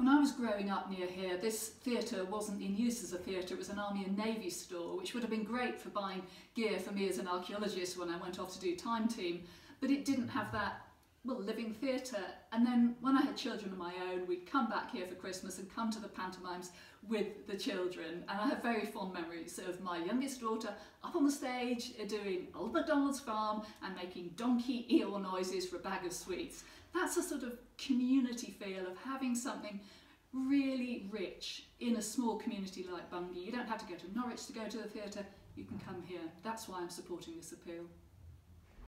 When I was growing up near here, this theatre wasn't in use as a theatre, it was an Army and Navy store, which would have been great for buying gear for me as an archaeologist when I went off to do time team, but it didn't have that well, living theatre. And then when I had children of my own, we'd come back here for Christmas and come to the pantomimes with the children. And I have very fond memories of my youngest daughter up on the stage uh, doing Old MacDonald's Farm and making donkey noises for a bag of sweets. That's a sort of community feel of having something really rich in a small community like Bungay. You don't have to go to Norwich to go to the theatre, you can come here. That's why I'm supporting this appeal.